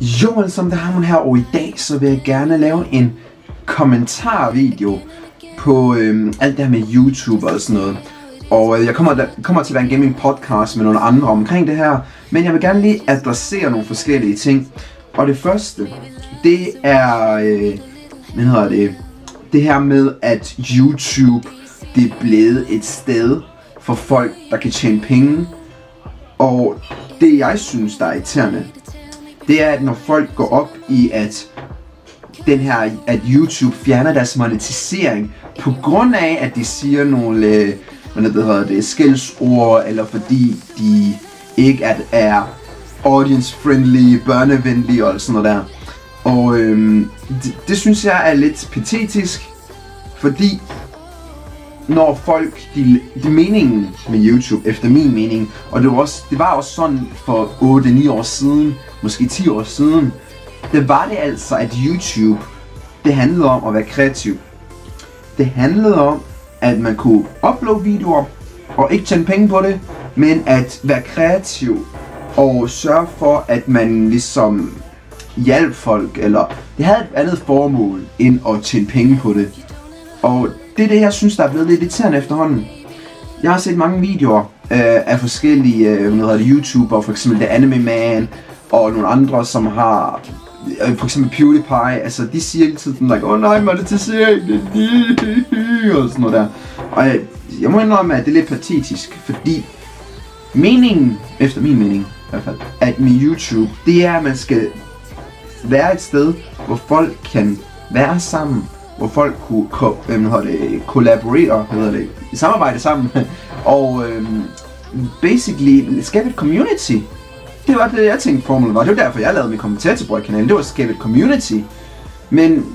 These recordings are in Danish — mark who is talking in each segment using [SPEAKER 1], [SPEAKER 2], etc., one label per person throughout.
[SPEAKER 1] Jo, altså det har hun her, og i dag så vil jeg gerne lave en kommentarvideo på øhm, alt det her med YouTube og sådan noget. Og øh, jeg kommer, der, kommer til at være en gaming podcast med nogle andre omkring det her, men jeg vil gerne lige adressere nogle forskellige ting. Og det første, det er, øh, hvad hedder det, det her med, at YouTube, det er blevet et sted for folk, der kan tjene penge. Og det jeg synes, der er irriterende, det er, at når folk går op i, at den her, at YouTube fjerner deres monetisering på grund af, at de siger nogle, øh, hvad det hedder det, skældsord, eller fordi de ikke er, er audience-friendly, børnevenlige og sådan noget der. Og øhm, det, det synes jeg er lidt patetisk, fordi når folk, de, de meningen med YouTube, efter min mening, og det var, også, det var også sådan for 8-9 år siden, måske 10 år siden, det var det altså, at YouTube, det handlede om at være kreativ. Det handlede om, at man kunne uploade videoer, og ikke tjene penge på det, men at være kreativ, og sørge for, at man ligesom hjalp folk, eller det havde et andet formål, end at tjene penge på det. Og det er det, jeg synes, der er blevet lidt irriterende efterhånden. Jeg har set mange videoer øh, af forskellige øh, hvad det, YouTubere, for eksempel The Anime Man, og nogle andre, som har øh, for eksempel PewDiePie, altså de siger hele tiden like, åh oh, nej, monetisering, og sådan noget der. Og jeg, jeg må indrømme, at det er lidt patetisk, fordi meningen, efter min mening i hvert fald, at med YouTube, det er, at man skal være et sted, hvor folk kan være sammen, hvor folk kunne ko- hvad det, collaborere, hedder det, samarbejde sammen, og øhm, basically skabe et community. Det var det, jeg tænkte formålet var. Det var derfor, jeg lavede min kommentatorbrød-kanal. Det var at skabe et community. Men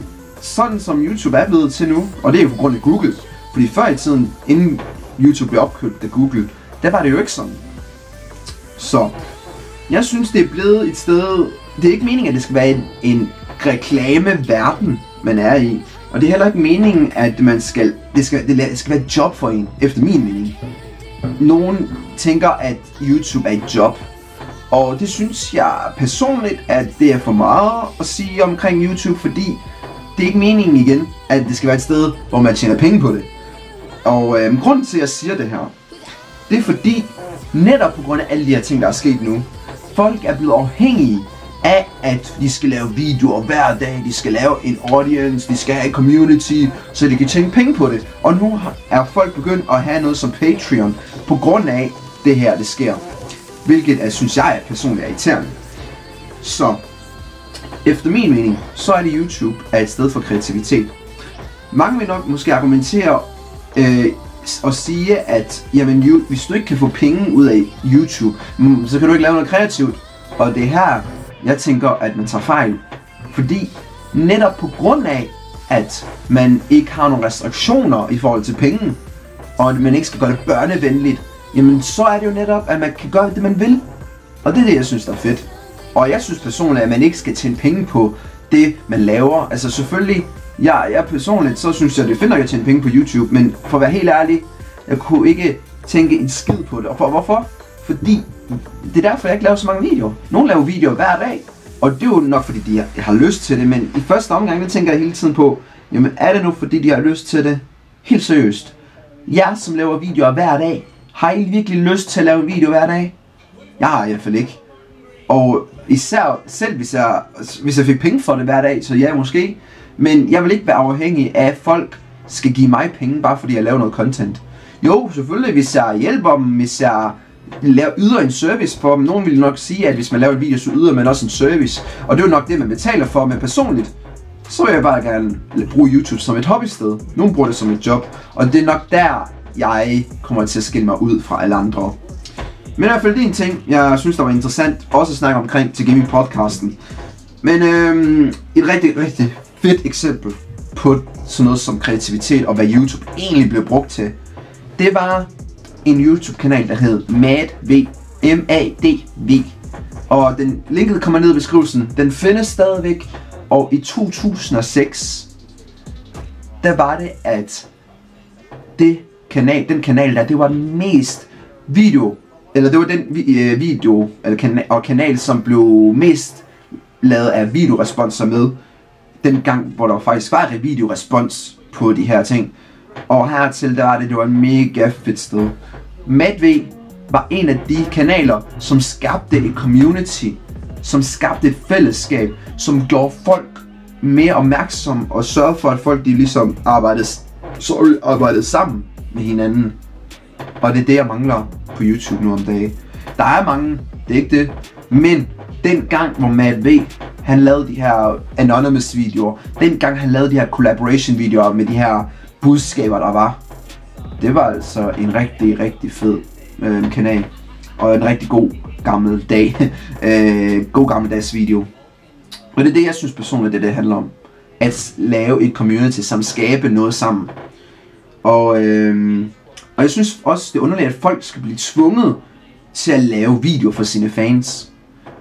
[SPEAKER 1] sådan som YouTube er blevet til nu, og det er jo på grund af Google, fordi før i tiden, inden YouTube blev opkøbt af Google, der var det jo ikke sådan. Så jeg synes, det er blevet et sted... Det er ikke meningen, at det skal være en, en reklameverden, man er i. Og det er heller ikke meningen, at man skal, det skal, det skal være et job for en, efter min mening. Nogen tænker, at YouTube er et job. Og det synes jeg personligt, at det er for meget at sige omkring YouTube, fordi det er ikke meningen igen, at det skal være et sted, hvor man tjener penge på det. Og øh, grunden til, at jeg siger det her, det er fordi, netop på grund af alle de her ting, der er sket nu, folk er blevet afhængige af, at de skal lave videoer hver dag, de skal lave en audience, de skal have en community, så de kan tjene penge på det. Og nu er folk begyndt at have noget som Patreon, på grund af det her, det sker. Hvilket jeg synes jeg er personligt er irriterende. Så, efter min mening, så er det YouTube er et sted for kreativitet. Mange vil nok måske argumentere øh, og sige, at jamen, hvis du ikke kan få penge ud af YouTube, mm, så kan du ikke lave noget kreativt. Og det er her, jeg tænker, at man tager fejl. Fordi netop på grund af, at man ikke har nogle restriktioner i forhold til penge, og at man ikke skal gøre det børnevenligt, jamen så er det jo netop, at man kan gøre det, man vil. Og det er det, jeg synes, der er fedt. Og jeg synes personligt, at man ikke skal tjene penge på det, man laver. Altså selvfølgelig, jeg, jeg personligt, så synes jeg, det er fedt nok at tjene penge på YouTube, men for at være helt ærlig, jeg kunne ikke tænke en skid på det. Og for, hvorfor? Fordi det er derfor, jeg ikke laver så mange videoer. Nogle laver videoer hver dag, og det er jo nok fordi, de har, har lyst til det, men i første omgang, der tænker jeg hele tiden på, jamen er det nu fordi, de har lyst til det? Helt seriøst. Jeg, som laver videoer hver dag, har I virkelig lyst til at lave en video hver dag? Jeg har i hvert fald ikke. Og især selv hvis jeg, hvis jeg fik penge for det hver dag, så ja, måske. Men jeg vil ikke være afhængig af, at folk skal give mig penge, bare fordi jeg laver noget content. Jo, selvfølgelig, hvis jeg hjælper dem, hvis jeg laver, yder en service for dem. Nogen vil nok sige, at hvis man laver en video, så yder man også en service. Og det er jo nok det, man betaler for, men personligt, så vil jeg bare gerne bruge YouTube som et hobbysted. Nogle bruger det som et job, og det er nok der, jeg kommer til at skille mig ud fra alle andre. Men i hvert fald det er en ting, jeg synes, der var interessant også at snakke omkring til gaming podcasten. Men øhm, et rigtig, rigtig fedt eksempel på sådan noget som kreativitet og hvad YouTube egentlig blev brugt til, det var en YouTube-kanal, der hed MADV. M-A-D-V. Og den linket kommer ned i beskrivelsen. Den findes stadigvæk. Og i 2006, der var det, at det kanal, den kanal der, det var den mest video, eller det var den øh, video eller kanal, og kanal, som blev mest lavet af videoresponser med, den gang, hvor der faktisk var et videorespons på de her ting. Og hertil, der var det, det var et mega fedt sted. MadV var en af de kanaler, som skabte et community, som skabte et fællesskab, som gjorde folk mere opmærksom og sørgede for, at folk de ligesom arbejdede, sorry, arbejdede sammen med hinanden. Og det er det, jeg mangler på YouTube nu om dagen. Der er mange, det er ikke det. Men den gang, hvor Matt V, han lavede de her anonymous videoer, den gang han lavede de her collaboration videoer med de her budskaber, der var, det var altså en rigtig, rigtig fed øh, kanal. Og en rigtig god gammel dag, øh, god gammeldags video. Og det er det, jeg synes personligt, det, det handler om. At lave et community, som skabe noget sammen. Og, øh, og jeg synes også, det er underligt, at folk skal blive tvunget til at lave video for sine fans.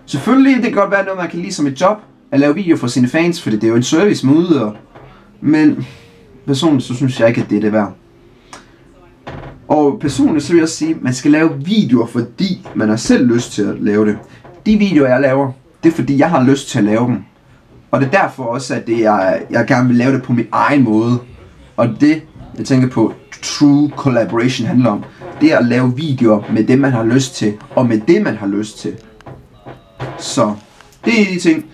[SPEAKER 1] Selvfølgelig, det kan godt være noget, man kan lide som et job, at lave video for sine fans, for det er jo en service man udøver. Men personligt, så synes jeg ikke, at det er det værd. Og personligt så vil jeg sige, at man skal lave videoer, fordi man har selv lyst til at lave det. De videoer, jeg laver, det er fordi, jeg har lyst til at lave dem. Og det er derfor også, at det, jeg, jeg gerne vil lave det på min egen måde. Og det, jeg tænker på, true collaboration handler om, det er at lave videoer med det, man har lyst til, og med det, man har lyst til. Så, det er de ting.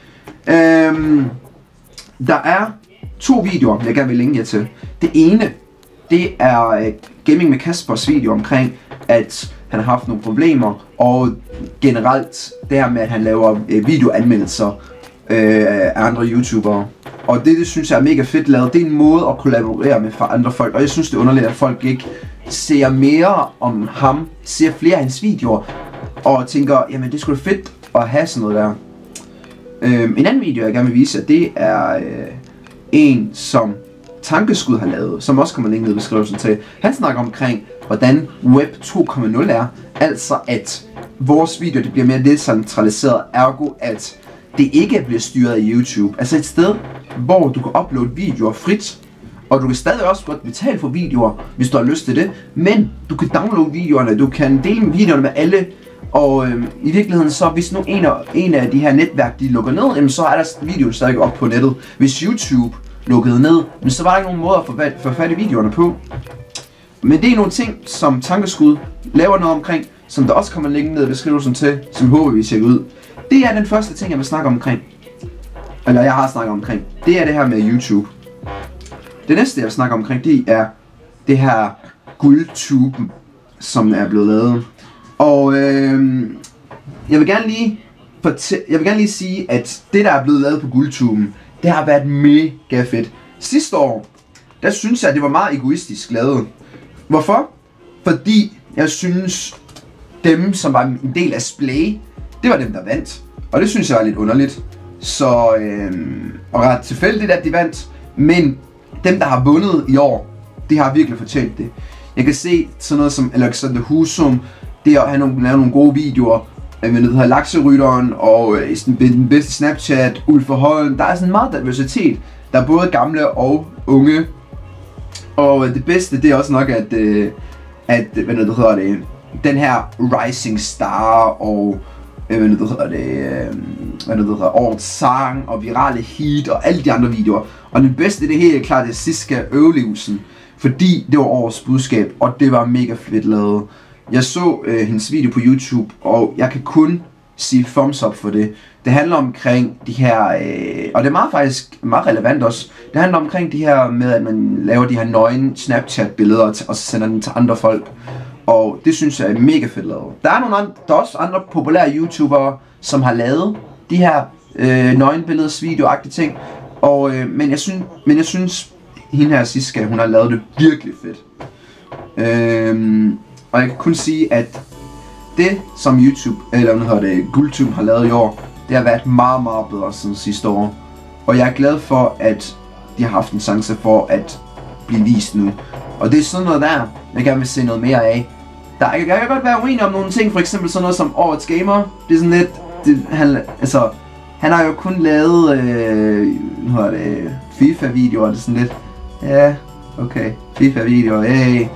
[SPEAKER 1] Øhm, der er to videoer, jeg gerne vil linke jer til. Det ene, det er øh, Gaming med Kaspers video omkring, at han har haft nogle problemer, og generelt det her med, at han laver øh, videoanmeldelser øh, af andre YouTubere. Og det, det synes jeg er mega fedt lavet. Det er en måde at kollaborere med for andre folk, og jeg synes det er underligt, at folk ikke ser mere om ham, ser flere af hans videoer, og tænker, jamen det skulle sgu fedt at have sådan noget der. Øhm, en anden video, jeg gerne vil vise det er øh, en, som Tankeskud har lavet, som også kommer længe ned i beskrivelsen til. Han snakker omkring, hvordan Web 2.0 er. Altså, at vores video det bliver mere decentraliseret, ergo at det ikke bliver styret af YouTube. Altså et sted, hvor du kan uploade videoer frit, og du kan stadig også godt betale for videoer, hvis du har lyst til det. Men du kan downloade videoerne, du kan dele videoerne med alle, og øh, i virkeligheden så, hvis nu en af, en af de her netværk, de lukker ned, jamen, så er der videoen stadig op på nettet. Hvis YouTube lukkede ned, men så var der ikke nogen måde at få, få fat i videoerne på. Men det er nogle ting, som Tankeskud laver noget omkring, som der også kommer link ned i beskrivelsen til, som håber vi ser ud. Det er den første ting, jeg vil snakke omkring. Eller jeg har snakket omkring. Det er det her med YouTube. Det næste, jeg vil snakke omkring, det er det her guldtuben, som er blevet lavet. Og øh, jeg vil gerne lige jeg vil gerne lige sige, at det der er blevet lavet på guldtuben, det har været mega fedt. Sidste år, der synes jeg, at det var meget egoistisk lavet. Hvorfor? Fordi jeg synes, dem, som var en del af Splay, det var dem, der vandt. Og det synes jeg var lidt underligt. Så, øh, og ret tilfældigt, at de vandt. Men dem, der har vundet i år, de har virkelig fortjent det. Jeg kan se sådan noget som Alexander Husum, det er at have nogle, lave nogle gode videoer, øh, med det hedder Lakserytteren og øh, den bedste Snapchat, Ulf Holm. Der er sådan meget diversitet. Der er både gamle og unge. Og øh, det bedste, det er også nok, at, øh, at hvad det hedder det, den her Rising Star og øh, hvad det hedder det, øh, hvad det hedder, årets sang og virale hit og alle de andre videoer. Og den bedste, det er helt klart, det er Siska Øvlevelsen. Fordi det var årets budskab, og det var mega fedt lavet. Jeg så øh, hendes video på YouTube, og jeg kan kun sige thumbs up for det. Det handler omkring de her, øh, og det er meget faktisk meget relevant også, det handler omkring de her med, at man laver de her nøgne Snapchat-billeder, og sender dem til andre folk. Og det synes jeg er mega fedt lavet. Der er, nogle andre, der er også andre populære YouTubere, som har lavet de her øh, nøgenbilleders videoagtige ting. Og, øh, men, jeg synes, men jeg synes, hende her Siska, hun har lavet det virkelig fedt. Øh, og jeg kan kun sige, at det som YouTube, eller hvad hedder det, Guldtube har lavet i år, det har været meget, meget bedre siden sidste år. Og jeg er glad for, at de har haft en chance for at blive vist nu. Og det er sådan noget der, jeg gerne vil se noget mere af. Der, jeg, jeg kan godt være uenig om nogle ting, for eksempel sådan noget som Årets Gamer. Det er sådan lidt, det, han, altså, han har jo kun lavet, øh, hvad det, FIFA-videoer, det er sådan lidt, ja, okay, FIFA-videoer, hey.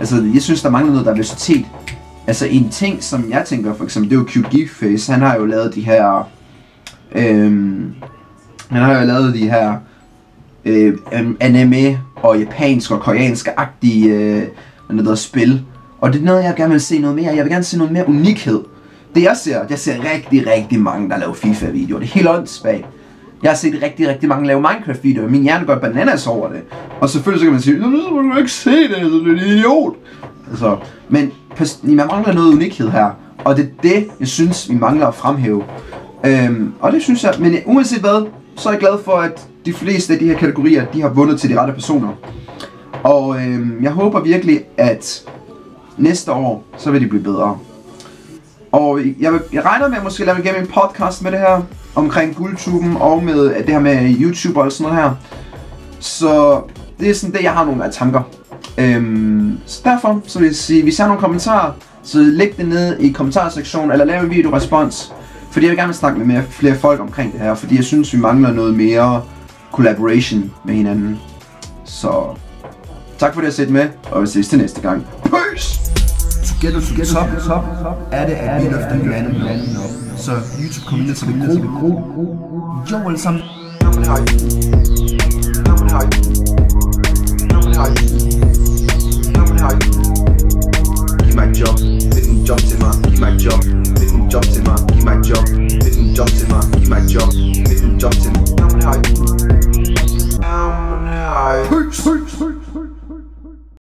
[SPEAKER 1] Altså, jeg synes, der mangler noget diversitet. Altså, en ting, som jeg tænker for eksempel, det er jo Cute Geekface. Han har jo lavet de her Øhm, han har jo lavet de her øh, øhm, anime og japansk og koreansk-agtige øh, noget spil. Og det er noget, jeg gerne vil se noget mere. Jeg vil gerne se noget mere unikhed. Det jeg ser, jeg ser rigtig, rigtig mange, der laver FIFA-videoer. Det er helt åndssvagt. Jeg har set rigtig, rigtig mange lave Minecraft-videoer. Min hjerne går bananas over det. Og selvfølgelig så kan man sige, så må du ikke se det, så du er en idiot. Altså, men man mangler noget unikhed her. Og det er det, jeg synes, vi mangler at fremhæve. Øhm, og det synes jeg, men uanset hvad, så er jeg glad for, at de fleste af de her kategorier, de har vundet til de rette personer. Og øhm, jeg håber virkelig, at næste år, så vil de blive bedre. Og jeg, vil, jeg regner med at måske lave igennem en podcast med det her, omkring guldtuben og med det her med YouTube og sådan noget her. Så det er sådan det, jeg har nogle af tanker. Øhm, så derfor så vil jeg sige, hvis I har nogle kommentarer, så læg det ned i kommentarsektionen, eller lav en videorespons. Fordi jeg vil gerne snakke med mere, flere folk omkring det her, fordi jeg synes, vi mangler noget mere collaboration med hinanden. Så tak for det at sætte med, og vi ses til næste gang. Peace!
[SPEAKER 2] Together together, top, top, top, er det, at vi løfter hinanden op. It's YouTube community. community. Cool. You might jump,
[SPEAKER 1] in my, in my, in my, in my. Peace, peace, peace.